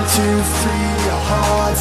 One, two, three, your heart